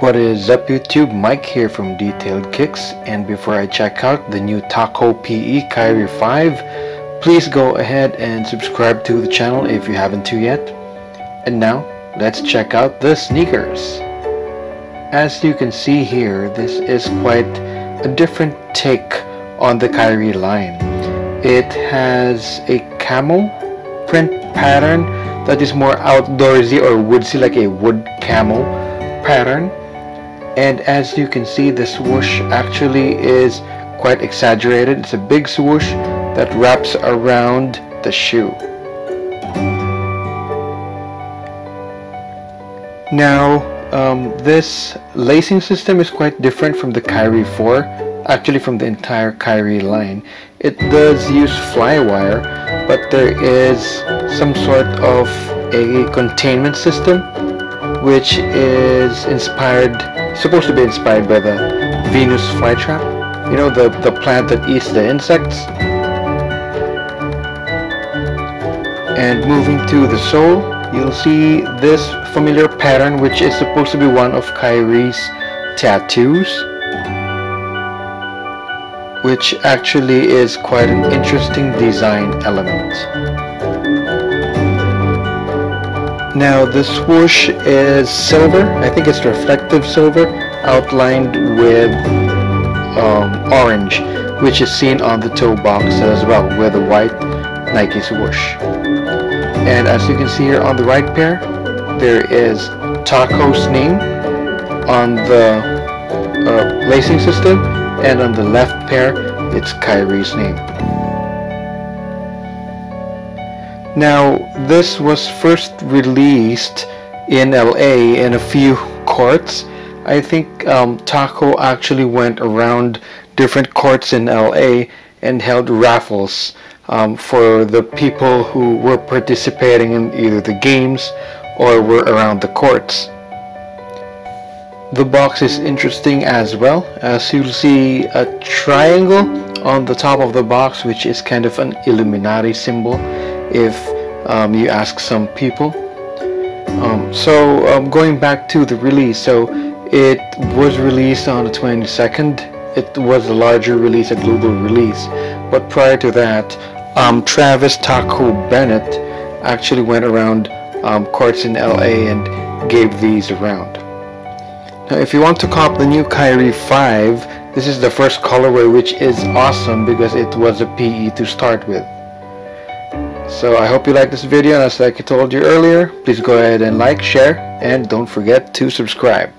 What is up YouTube? Mike here from Detailed Kicks and before I check out the new Taco PE Kyrie 5 please go ahead and subscribe to the channel if you haven't to yet. And now let's check out the sneakers. As you can see here this is quite a different take on the Kyrie line. It has a camel print pattern that is more outdoorsy or woodsy like a wood camel pattern and as you can see the swoosh actually is quite exaggerated. It's a big swoosh that wraps around the shoe. Now um, this lacing system is quite different from the Kyrie 4 actually from the entire Kyrie line. It does use flywire but there is some sort of a containment system which is inspired supposed to be inspired by the Venus flytrap. You know, the, the plant that eats the insects. And moving to the sole, you'll see this familiar pattern which is supposed to be one of Kyrie's tattoos. Which actually is quite an interesting design element. Now this swoosh is silver, I think it's reflective silver, outlined with um, orange, which is seen on the toe box as well, with a white Nike swoosh. And as you can see here on the right pair, there is Taco's name on the uh, lacing system, and on the left pair, it's Kyrie's name. Now, this was first released in LA in a few courts. I think um, Taco actually went around different courts in LA and held raffles um, for the people who were participating in either the games or were around the courts. The box is interesting as well as you'll see a triangle on the top of the box which is kind of an Illuminati symbol if um, you ask some people. Um, so um, going back to the release, so it was released on the 22nd. It was a larger release, a global release. But prior to that, um, Travis Taco Bennett actually went around um, courts in LA and gave these around. Now if you want to cop the new Kyrie 5, this is the first colorway which is awesome because it was a PE to start with. So I hope you like this video and as I told you earlier, please go ahead and like, share, and don't forget to subscribe.